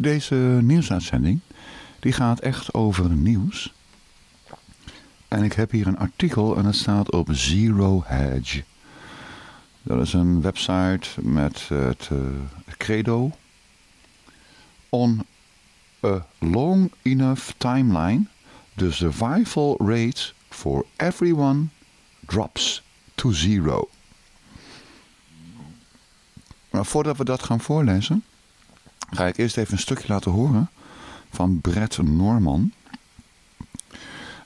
Deze nieuwsuitzending die gaat echt over nieuws. En ik heb hier een artikel en het staat op Zero Hedge. Dat is een website met het uh, credo. On a long enough timeline, the survival rate for everyone drops to zero. Maar voordat we dat gaan voorlezen, ga ik eerst even een stukje laten horen van Brett Norman.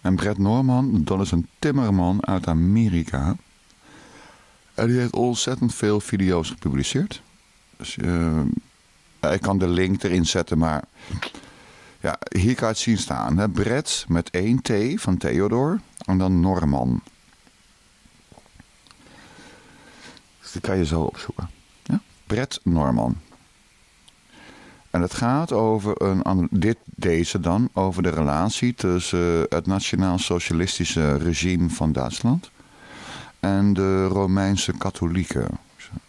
En Brett Norman, dat is een timmerman uit Amerika. En die heeft ontzettend veel video's gepubliceerd. Dus uh, ik kan de link erin zetten, maar ja, hier kan je het zien staan. Hè? Brett met één T van Theodor en dan Norman. Dus die kan je zo opzoeken. Ja? Brett Norman. En het gaat over een, dit, deze dan, over de relatie tussen het nationaal-socialistische regime van Duitsland en de Romeinse katholieken.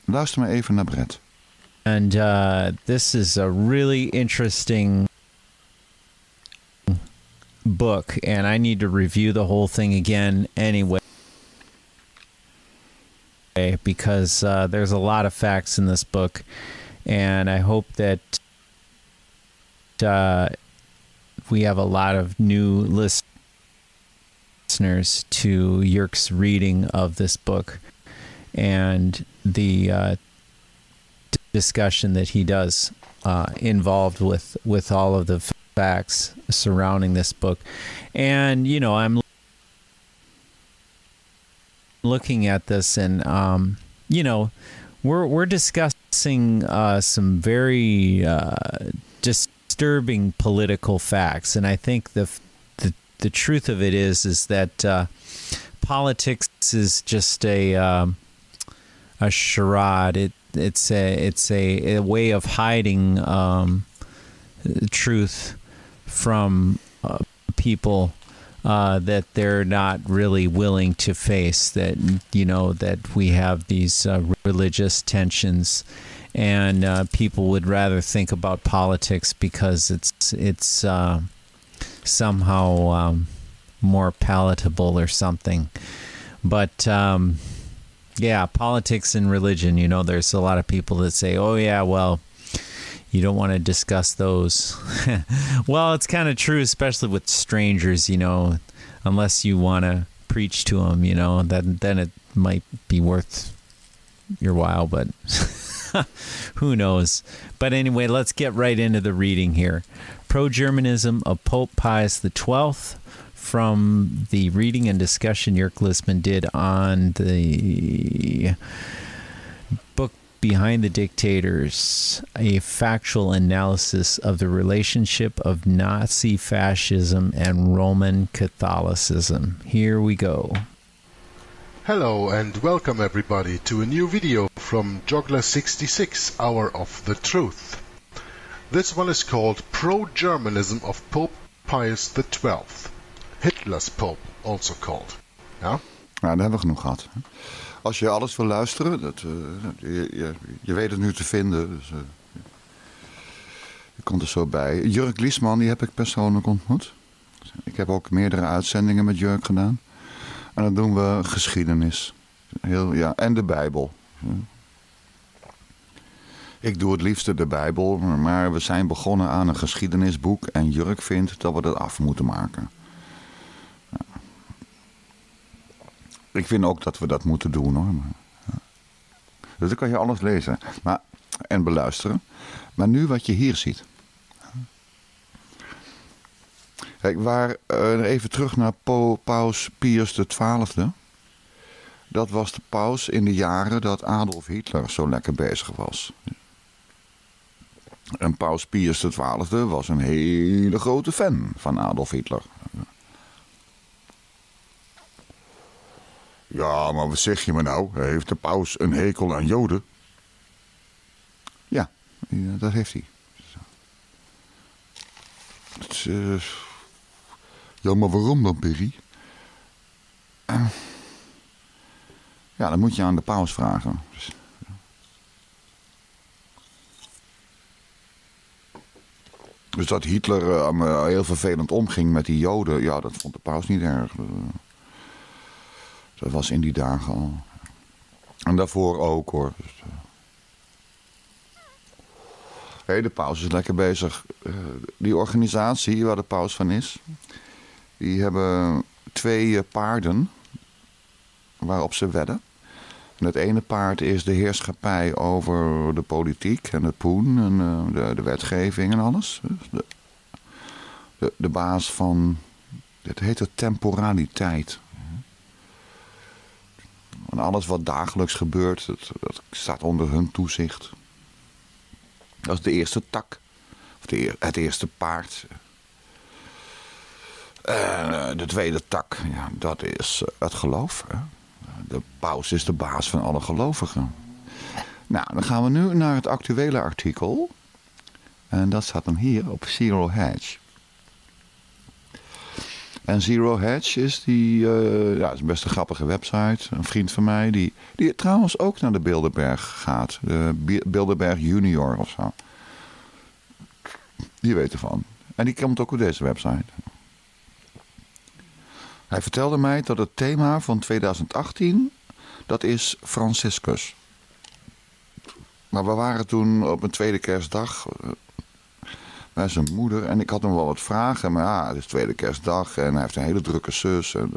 Luister maar even naar Brett. And uh, this is a really interesting book, and I need to review the whole thing again anyway. Because uh, there's a lot of facts in this book, and I hope that uh, we have a lot of new listeners to Yerk's reading of this book and the uh, discussion that he does uh, involved with with all of the facts surrounding this book. And you know, I'm looking at this, and um, you know, we're we're discussing uh, some very uh, disturbing political facts, and I think the the the truth of it is is that uh, politics is just a um, a charade. It it's a it's a, a way of hiding um, truth from uh, people uh, that they're not really willing to face. That you know that we have these uh, religious tensions, and uh, people would rather think about politics because it's it's uh, somehow um, more palatable or something. But um, yeah, politics and religion. You know, there's a lot of people that say, "Oh yeah, well." you don't want to discuss those. well, it's kind of true, especially with strangers, you know, unless you want to preach to them, you know, then then it might be worth your while, but who knows. But anyway, let's get right into the reading here. Pro-Germanism of Pope Pius XII from the reading and discussion Yerk Lisman did on the book Behind the Dictators, a factual analysis of the relationship of Nazi fascism and Roman Catholicism. Here we go. Hello and welcome everybody to a new video from Jogler66 Hour of the Truth. This one is called Pro-Germanism of Pope Pius XII. Hitler's Pope, also called. Ja? Ja, daar hebben we genoeg gehad. Als je alles wil luisteren, dat, uh, je, je, weet het nu te vinden. Dus, je komt er zo bij. Jurk Liesman, die heb ik persoonlijk ontmoet. Ik heb ook meerdere uitzendingen met Jurk gedaan. En dan doen we geschiedenis. Heel, ja, en de Bijbel. Ik doe het liefste de Bijbel, maar we zijn begonnen aan een geschiedenisboek en Jurk vindt dat we dat af moeten maken. Ik vind ook dat we dat moeten doen hoor. Dus dan kan je alles lezen maar, en beluisteren. Maar nu wat je hier ziet. Kijk, waar, uh, even terug naar po, paus Pius XII. Dat was de paus in de jaren dat Adolf Hitler zo lekker bezig was. En paus Pius XII was een hele grote fan van Adolf Hitler. Ja, maar wat zeg je me nou? Heeft de paus een hekel aan joden? Ja, dat heeft hij. Het uh... Ja, maar waarom dan, Perry? Uh... Ja, dan moet je aan de paus vragen. Dus, Dus dat Hitler uh, heel vervelend omging met die Joden, ja, dat vond de paus niet erg. Dat was in die dagen al. En daarvoor ook hoor. Dus, hey, de paus is lekker bezig. die organisatie waar de paus van is, die hebben twee paarden waarop ze wedden. En het ene paard is de heerschappij over de politiek en het poen en eh, de, de wetgeving en alles. Dus de, de, de baas van, het heet het temporaliteit. En alles wat dagelijks gebeurt, dat, dat staat onder hun toezicht. Dat is de eerste tak. Of de, het eerste paard. Uh, de tweede tak, ja, dat is het geloof. Hè? de paus is de baas van alle gelovigen. Nou, dan gaan we nu naar het actuele artikel. En dat staat dan hier op Zero Hedge. En Zero Hedge is die, uh, ja, is een best een grappige website. Een vriend van mij die, die trouwens ook naar de Bilderberg gaat. De Bilderberg Junior of zo. Die weet ervan. En die komt ook op deze website. Hij vertelde mij dat het thema van 2018, dat is Franciscus. Maar we waren toen op een tweede kerstdag eh, bij zijn moeder. En ik had hem wel wat vragen. Maar ja, het is tweede kerstdag en hij heeft een hele drukke zus. En,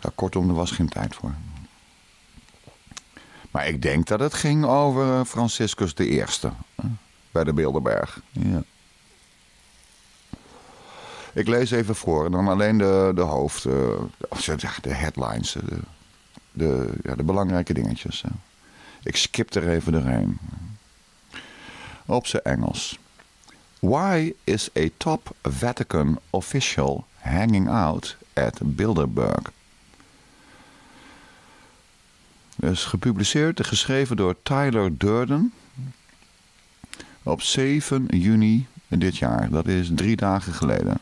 ja, kortom, er was geen tijd voor. Maar ik denk dat het ging over eh, Franciscus Eerste. Bij de Bilderberg. Ja. Ik lees even voor en dan alleen de, de hoofd, uh, de headlines, de, de, ja, de belangrijke dingetjes. Ik skip er even doorheen. Op zijn Engels. Why is a top Vatican official hanging out at Bilderberg? Dus gepubliceerd, geschreven door Tyler Durden op 7 juni dit jaar. Dat is drie dagen geleden.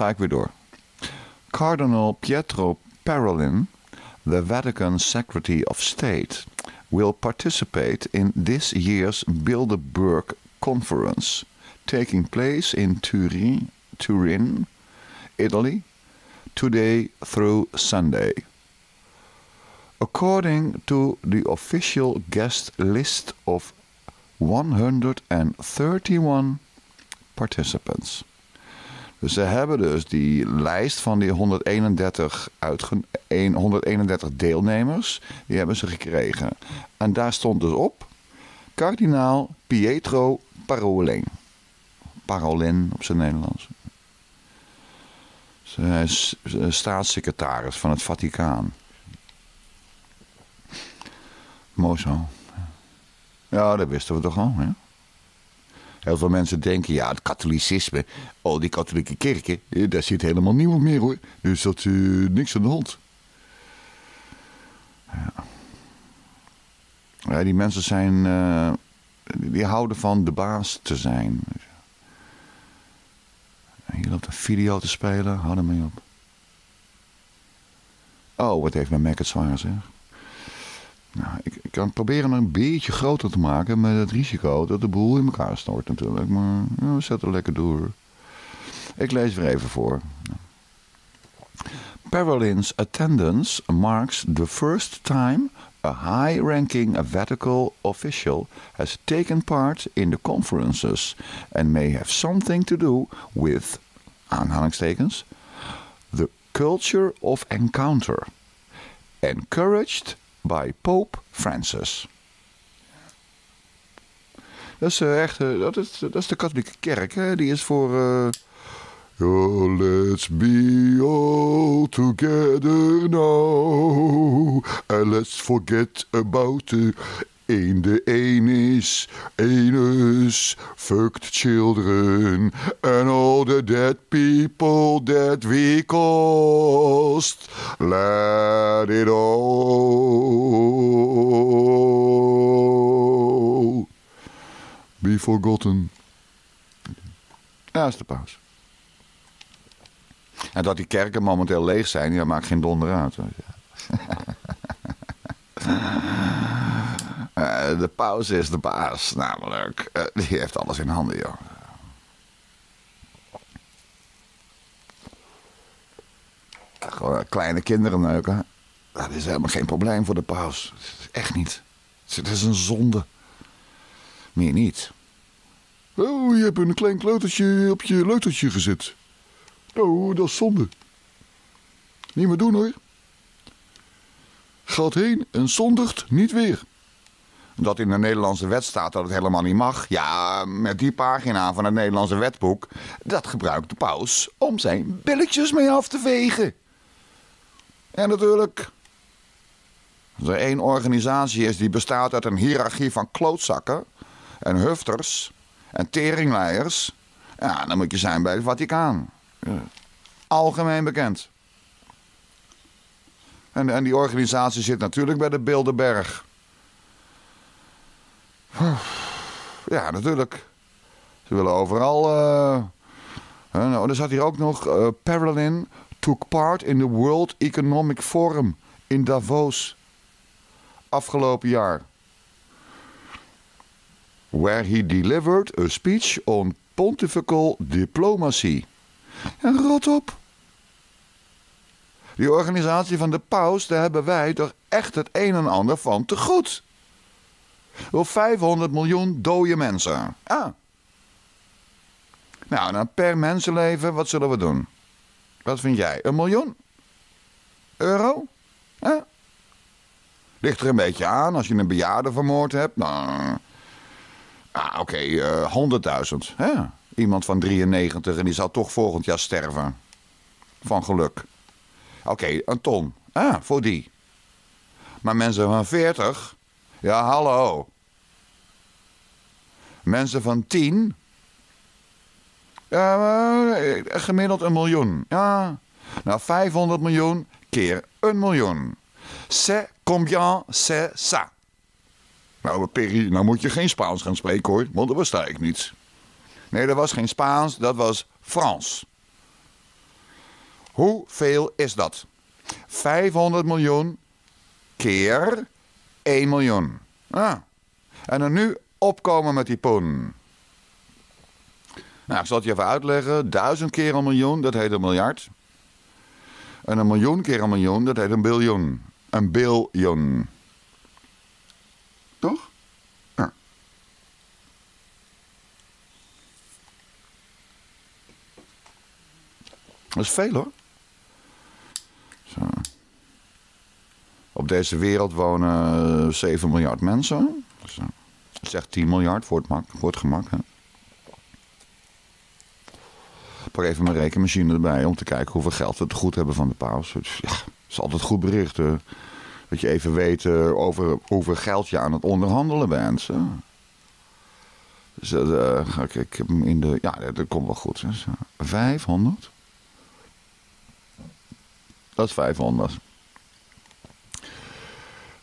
Ga ik weer door. Cardinal Pietro Parolin, the Vatican Secretary of State, will participate in this year's Bilderberg Conference, taking place in Turin, Turin, Italy, today through Sunday. According to the official guest list of 131 participants. Dus ze hebben dus die lijst van die 131, uitge 131 deelnemers, die hebben ze gekregen. En daar stond dus op kardinaal Pietro Parolin. Parolin op zijn Nederlands. Hij is staatssecretaris van het Vaticaan. Mooi zo. Ja, dat wisten we toch al, hè? Heel veel mensen denken, ja, het katholicisme, al die katholieke kerken, eh, daar zit helemaal niemand meer hoor. Dus dat is uh, niks aan de hand. Ja. ja die mensen zijn, uh, die houden van de baas te zijn. Hier loopt een video te spelen, hou er mee op. Oh, wat heeft mijn Mac het zwaar zeg. Ik, kan proberen een beetje groter te maken met het risico dat de boel in elkaar stort natuurlijk. Maar ja, we zetten lekker door. Ik lees weer even voor. Parolin's attendance marks the first time a high-ranking Vatican official has taken part in the conferences and may have something to do with, aanhalingstekens, the culture of encounter, encouraged by Pope Francis. Dat is uh, echt, uh, dat, is, dat is de katholieke kerk, hè? die is voor... Uh, let's be all together now. And let's forget about the Eén de een is, anus, fucked children, and all the dead people that we caused. Let it all be forgotten. Is de paus. En dat die kerken momenteel leeg zijn, ja, maakt geen donder uit. de paus is de baas, namelijk. Uh, die heeft alles in handen, joh. Gewoon kleine kinderen neuken. Dat is helemaal geen probleem voor de paus. Echt niet. Het is een zonde. Meer niet. Oh, je hebt een klein kleutertje op je leutertje gezet. Oh, dat is zonde. Niet meer doen hoor. Gaat heen en zondigt niet weer. Dat in de Nederlandse wet staat dat het helemaal niet mag. Ja, met die pagina van het Nederlandse wetboek. Dat gebruikt de paus om zijn billetjes mee af te vegen. En natuurlijk. Als er één organisatie is die bestaat uit een hiërarchie van klootzakken en hufters en teringleiers. Ja, dan moet je zijn bij het Vaticaan. Algemeen bekend. En, en die organisatie zit natuurlijk bij de Bilderberg. Ja, natuurlijk. Ze willen overal... Uh, nou, er zat hier ook nog... Uh, Parolin took part in the World Economic Forum in Davos. Afgelopen jaar. Where he delivered a speech on pontifical diplomacy. En rot op. Die organisatie van de paus, daar hebben wij toch echt het een en ander van te goed. Wel 500 miljoen dode mensen. Ah. Nou, dan per mensenleven, wat zullen we doen? Wat vind jij? Een miljoen? Euro? Ah. Ligt er een beetje aan. Als je een bejaarde vermoord hebt, dan... Ah, oké, okay, 100.000. Iemand van 93 en die zal toch volgend jaar sterven. Van geluk. Oké, een ton. Ah, voor die. Maar mensen van 40, ja, hallo. Mensen van 10, ja, eh, gemiddeld een miljoen. Ja, nou 500 miljoen keer een miljoen. C'est combien c'est ça? Nou, Perry, nou moet je geen Spaans gaan spreken hoor, want dat versta ik niet. Nee, dat was geen Spaans, dat was Frans. Hoeveel is dat? 500 miljoen keer 1 miljoen. Ah. En dan nu opkomen met die poen. Nou, ik zal het je even uitleggen. Duizend keer een miljoen, dat heet een miljard. En een miljoen keer een miljoen, dat heet een biljoen. Een biljoen. Toch? Ja. Dat is veel hoor. Zo. Op deze wereld wonen 7 miljard mensen. Uh, zeg 10 miljard voor het, mak, het gemak. Hè. Pak even mijn rekenmachine erbij om te kijken hoeveel geld we te goed hebben van de paus. Ja, het is altijd goed berichten. Dat je even weet uh, over hoeveel geld je aan het onderhandelen bent. Zo. Dus uh, ik, ik heb hem in de. Ja, dat komt wel goed. Dus, 500. Dat is 500.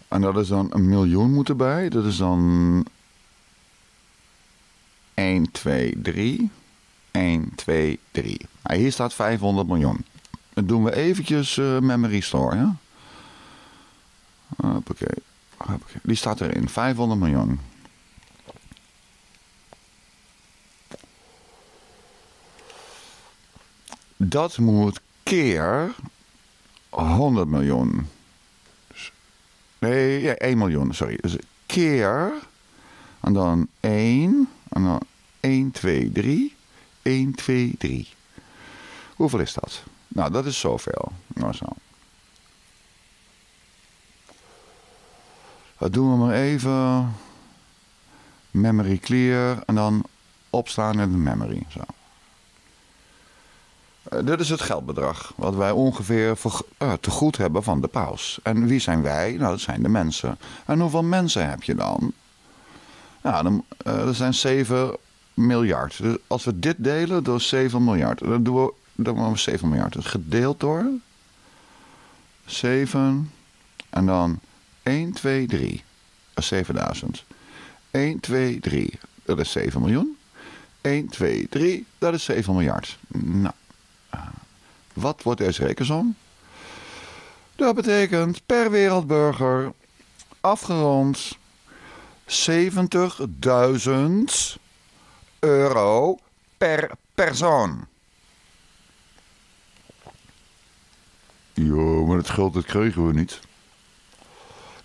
En dat is dan een miljoen moet erbij. Dat is dan 1, 2, 3. 1, 2, 3. Nou, hier staat 500 miljoen. Dan doen we eventjes uh, memory store, ja? Hoppakee. Hoppakee. Die staat erin. 500 miljoen. Dat moet keer 100 miljoen. Nee, ja, 1 miljoen, sorry. Dus keer. En dan 1. En dan 1, 2, 3. 1, 2, 3. Hoeveel is dat? Nou, dat is zoveel. Nou zo. Dat doen we maar even. Memory clear. En dan opslaan in de memory. Zo. Uh, dit is het geldbedrag wat wij ongeveer uh, te goed hebben van de paus. En wie zijn wij? Nou, dat zijn de mensen. En hoeveel mensen heb je dan? Nou, dan, uh, er zijn 7 miljard. Dus als we dit delen door 7 miljard, dan doen we, dan doen we 7 miljard. Dus gedeeld door 7 en dan 1, 2, 3. Dat is 7000. 1, 2, 3. Dat is 7 miljoen. 1, 2, 3. Dat is 7 miljard. Nou, wat wordt deze rekensom? Dat betekent per wereldburger afgerond 70.000 euro per persoon. Ja, maar het geld dat kregen we niet.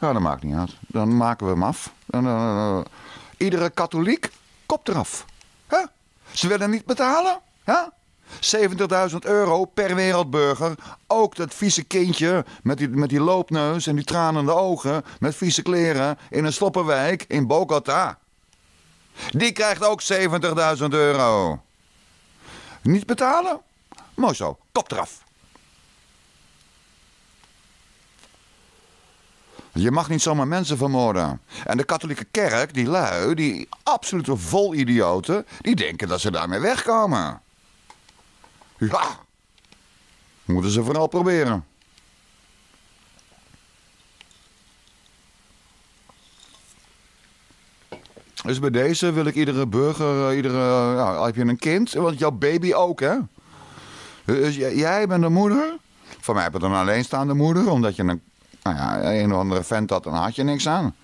Ja, dat maakt niet uit. Dan maken we hem af. Dan, uh, iedere katholiek, kop eraf. Huh? Ze willen niet betalen? Huh? 70.000 euro per wereldburger. Ook dat vieze kindje met die, met die loopneus en die tranende ogen... met vieze kleren in een sloppenwijk in Bogota. Die krijgt ook 70.000 euro. Niet betalen? Mooi zo, kop eraf. Je mag niet zomaar mensen vermoorden. En de katholieke kerk, die lui, die absolute volidioten... die denken dat ze daarmee wegkomen. Ja, moeten ze vooral proberen. Dus bij deze wil ik iedere burger, eh, iedere, ja, heb je een kind, want jouw baby ook, hè? Dus jij bent de moeder. Voor mij heb je een alleenstaande moeder, omdat je een, nou ja, een of andere vent had, dan had je niks aan.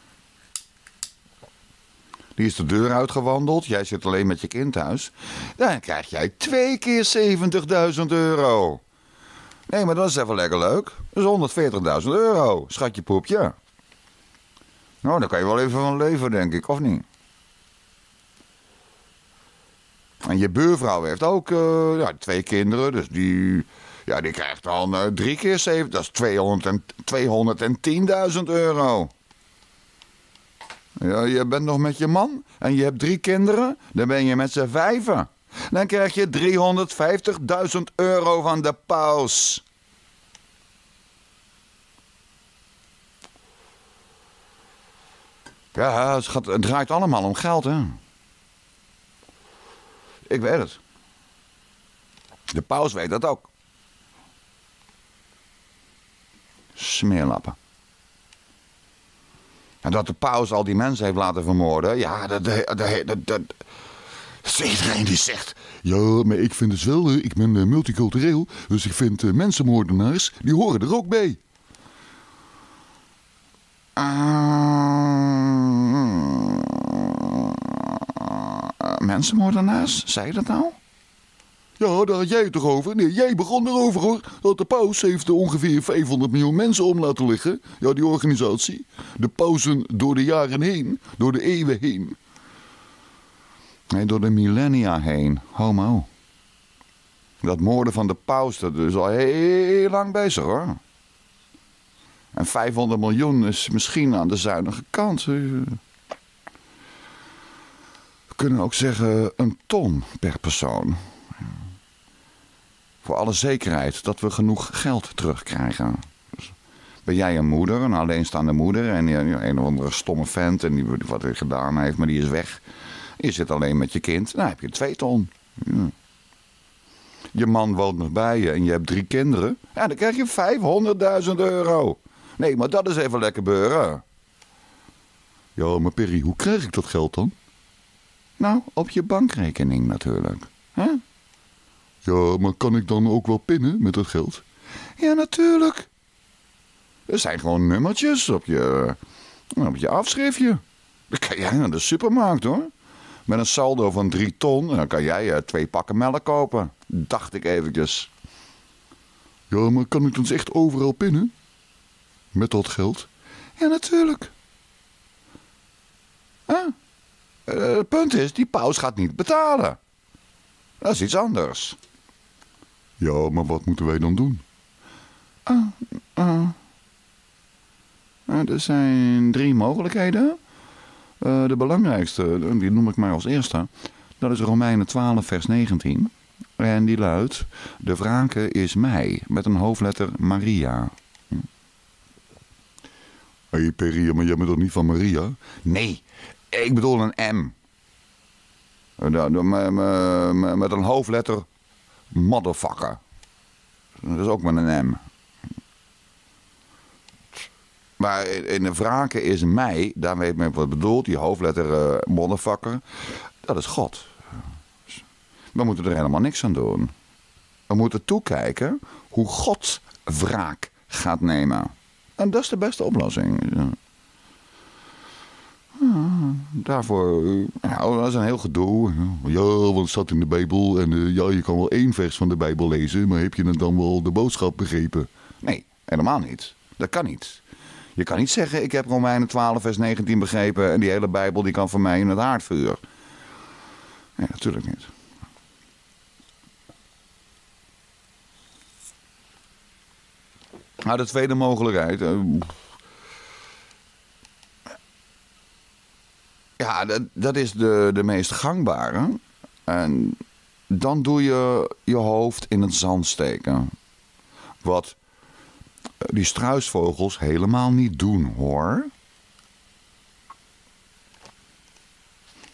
Die is de deur uitgewandeld. Jij zit alleen met je kind thuis. Dan krijg jij twee keer 70.000 euro. Nee, maar dat is even lekker leuk. Dat is 140.000 euro, schatje poepje. Nou, daar kan je wel even van leven, denk ik, of niet? En je buurvrouw heeft ook uh, ja, twee kinderen, dus die, ja, die krijgt dan uh, drie keer zeven, dat is 210.000 euro. Ja, je bent nog met je man en je hebt drie kinderen, dan ben je met z'n vijven. Dan krijg je 350.000 euro van de paus. Ja, het, gaat, het draait allemaal om geld, hè. Ik weet het. De paus weet dat ook. Smeerlappen. En dat de paus al die mensen heeft laten vermoorden. Ja, dat... dat, dat, dat iedereen die zegt... Ja, maar ik vind het wel... Ik ben uh, multicultureel. Dus ik vind uh, mensenmoordenaars... Die horen er ook bij. Uh, mensenmoordenaars? Zei je dat nou? Ja, daar had jij het toch over? Nee, jij begon erover hoor. Dat de paus heeft ongeveer 500 miljoen mensen om laten liggen. Ja, die organisatie. De pauzen door de jaren heen. Door de eeuwen heen. Nee, door de millennia heen. Homo. Dat moorden van de paus, dat is al heel lang bezig hoor. En 500 miljoen is misschien aan de zuinige kant. We kunnen ook zeggen een ton per persoon voor alle zekerheid dat we genoeg geld terugkrijgen. Dus ben jij een moeder, een alleenstaande moeder... en een of andere stomme vent en die wat hij gedaan heeft, maar die is weg. Je zit alleen met je kind, dan heb je twee ton. Je man woont nog bij je en je hebt drie kinderen. Ja, dan krijg je 500.000 euro. Nee, maar dat is even lekker beuren. Ja, maar Perry, hoe krijg ik dat geld dan? Nou, op je bankrekening natuurlijk. Ja, maar kan ik dan ook wel pinnen met dat geld? Ja, natuurlijk. Er zijn gewoon nummertjes op je, op je afschriftje. Dan kan jij naar de supermarkt hoor. Met een saldo van drie ton, dan kan jij uh, twee pakken melk kopen. Dacht ik eventjes. Ja, maar kan ik dan echt overal pinnen? Met dat geld? Ja, natuurlijk. Ah, het punt is, die paus gaat niet betalen. Dat is iets anders. Ja, maar wat moeten wij dan doen? Ah, ah. er zijn drie mogelijkheden. Uh, de belangrijkste, die noem ik maar als eerste. Dat is Romeinen 12, vers 19. En die luidt: De wrake is mij, met een hoofdletter Maria. Hé hey Perry, maar jij bent toch niet van Maria? Nee, ik bedoel een M. Met een hoofdletter motherfucker. Dat is ook met een M. Maar in de wraken is mij, daarmee men wat bedoeld, die hoofdletter uh, motherfucker, dat is God. We moeten er helemaal niks aan doen. We moeten toekijken hoe God wraak gaat nemen. En dat is de beste oplossing. Daarvoor, nou, dat is een heel gedoe. Ja, want het staat in de Bijbel en uh, ja, je kan wel één vers van de Bijbel lezen, maar heb je dan wel de boodschap begrepen? Nee, helemaal niet. Dat kan niet. Je kan niet zeggen, ik heb Romeinen 12 vers 19 begrepen en die hele Bijbel die kan voor mij in het aardvuur. Nee, natuurlijk niet. Nou, de tweede mogelijkheid. Uh, ja, dat, is de, de meest gangbare. En dan doe je je hoofd in het zand steken. Wat die struisvogels helemaal niet doen, hoor.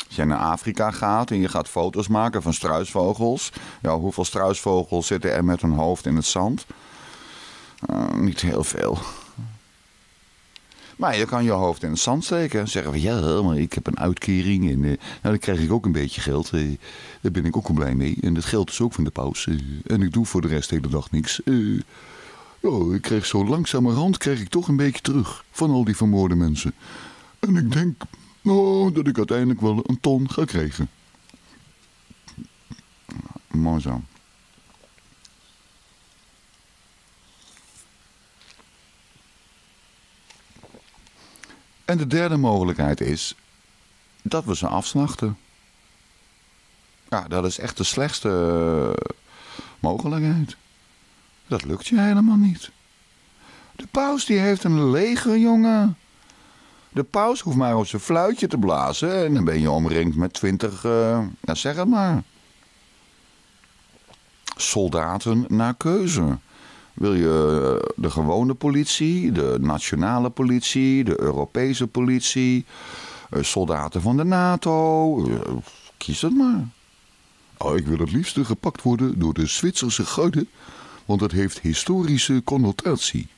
Als jij naar Afrika gaat en je gaat foto's maken van struisvogels. Ja, hoeveel struisvogels zitten er met hun hoofd in het zand? Uh, niet heel veel. Maar je kan je hoofd in het zand steken en zeggen van ja, maar ik heb een uitkering en uh, nou, dan krijg ik ook een beetje geld. Uh, daar ben ik ook wel blij mee. En dat geld is ook van de paus. en ik doe voor de rest de hele dag niks. ja, ik krijg zo langzamerhand krijg ik toch een beetje terug van al die vermoorde mensen. En ik denk nou, dat ik uiteindelijk wel een ton ga krijgen. Mooi zo. En de derde mogelijkheid is dat we ze afslachten. Ja, dat is echt de slechtste eh, mogelijkheid. Dat lukt je helemaal niet. De paus die heeft een leger, jongen. De paus hoeft maar op zijn fluitje te blazen en dan ben je omringd met twintig, uh, nou zeg het maar. Soldaten naar keuze. Wil je eh, de gewone politie, de nationale politie, de Europese politie, eh, soldaten van de NATO? Eh, kies het maar. Oh, ik wil het liefst gepakt worden door de Zwitserse garde, want dat heeft historische connotatie.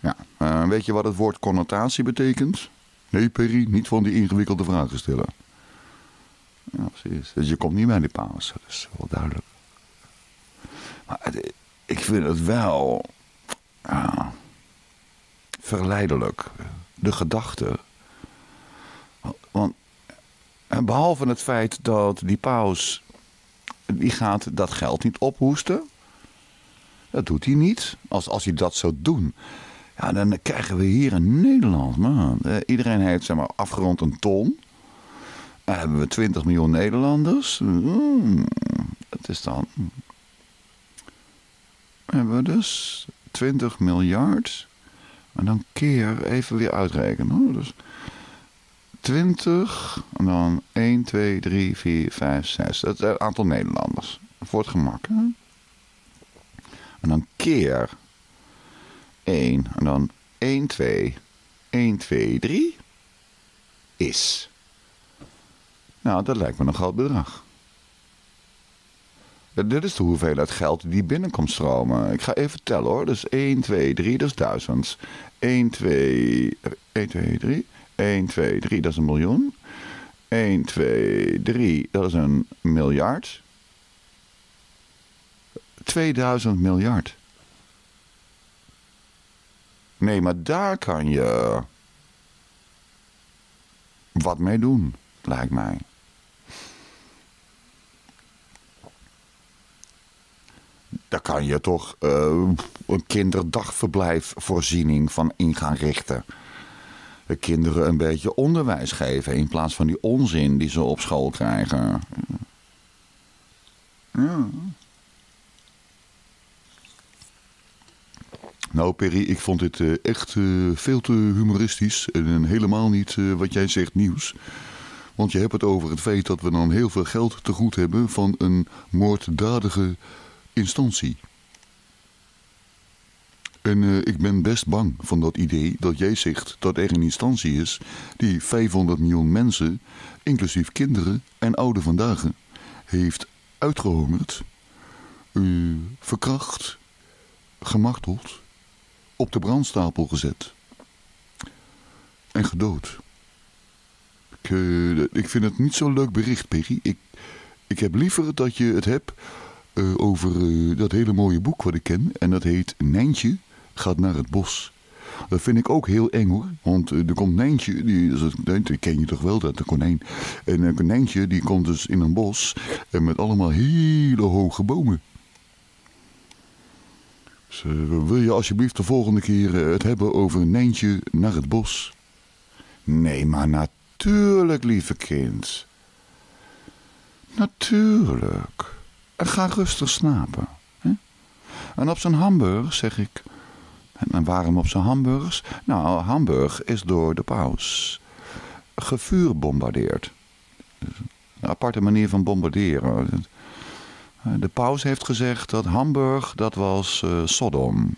Ja, uh, weet je wat het woord connotatie betekent? Nee, Perry, niet van die ingewikkelde vragen stellen. Ja, precies. Dus je komt niet bij die paus, dat is wel duidelijk. Maar ik vind het wel verleidelijk. De gedachte. Want behalve het feit dat die paus, die gaat dat geld niet ophoesten. Dat doet hij niet. Als, als hij dat zou doen, ja, dan krijgen we hier in Nederland, man. Eh, iedereen heeft zeg maar afgerond een ton. Dan hebben we 20 miljoen Nederlanders. Hmm, dat is dan hebben we dus 20 miljard. En dan keer even weer uitrekenen. Dus 20 en dan 1, 2, 3, 4, 5, 6. Dat is het aantal Nederlanders. Voor het gemak. En dan keer 1 en dan 1, 2, 1, 2, 3 is. Nou, dat lijkt me een groot bedrag. Dit is de hoeveelheid geld die binnenkomt stromen. Ik ga even tellen hoor. Dus 1, 2, 3, dat is duizend. 1, 2, 1, 2, 3. 1, 2, 3, dat is een miljoen. 1, 2, 3, dat is een miljard. 2000 miljard. Nee, maar daar kan je wat mee doen, lijkt mij. Daar kan je toch uh, een kinderdagverblijfvoorziening van in gaan richten. De kinderen een beetje onderwijs geven in plaats van die onzin die ze op school krijgen. Ja. Nou, Perry, ik vond dit uh, echt uh, veel te humoristisch en helemaal niet wat jij zegt nieuws. Want je hebt het over het feit dat we dan heel veel geld te goed hebben van een moorddadige instantie. En uh, ik ben best bang van dat idee dat jij zegt dat er een instantie is die 500 miljoen mensen, inclusief kinderen en oude vandaag, heeft uitgehongerd, verkracht, gemarteld, op de brandstapel gezet en gedood. Ik, ik vind het niet zo'n leuk bericht, Peggy. Ik, ik heb liever dat je het hebt uh, over uh, dat hele mooie boek wat ik ken. En dat heet Nijntje gaat naar het bos. Dat vind ik ook heel eng hoor. Want er komt Nijntje, die, dat ken je toch wel, dat de konijn. En een konijntje die komt dus in een bos en met allemaal hele hoge bomen. Dus, wil je alsjeblieft de volgende keer het hebben over Nijntje naar het bos? Nee, maar natuurlijk, lieve kind. Natuurlijk. Ga rustig slapen. Hè? En op zijn Hamburg zeg ik... En waarom op zijn hamburgers? Nou, Hamburg is door de paus gevuurbombardeerd. Een aparte manier van bombarderen. De paus heeft gezegd dat Hamburg, dat was uh, Sodom.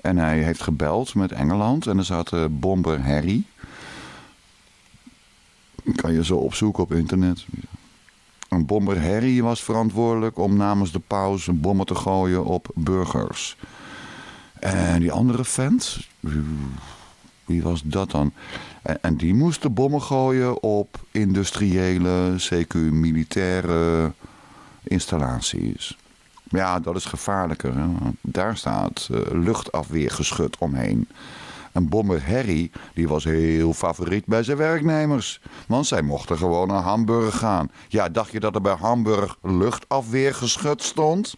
En hij heeft gebeld met Engeland en er zat bomber Harry. Kan je zo opzoeken op internet. Een bomber Harry was verantwoordelijk om namens de paus bommen te gooien op burgers. En die andere vent, wie was dat dan? En, en die moest de bommen gooien op industriële, CQ militaire installaties. Ja, dat is gevaarlijker. Daar staat uh, luchtafweergeschut omheen. En bomber Harry, die was heel favoriet bij zijn werknemers. Want zij mochten gewoon naar Hamburg gaan. Ja, dacht je dat er bij Hamburg luchtafweergeschut stond?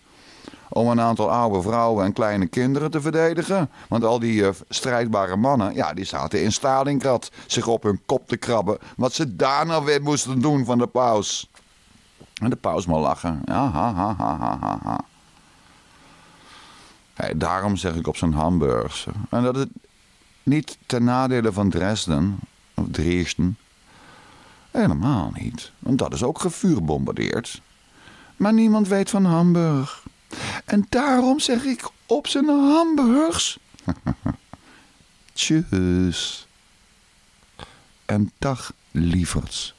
Om een aantal oude vrouwen en kleine kinderen te verdedigen. Want al die uh, strijdbare mannen, ja, die zaten in Stalingrad zich op hun kop te krabben. Wat ze daar nou weer moesten doen van de paus. En de paus maar lachen. Ja, ha, ha, ha, ha, ha. Hey, daarom zeg ik op zijn hamburgers. En dat het niet ten nadele van Dresden, of Dresden. Helemaal niet. Want dat is ook gevuurbombardeerd. Maar niemand weet van Hamburg. En daarom zeg ik op zijn hamburgers. Tjus. En dag, lieverds.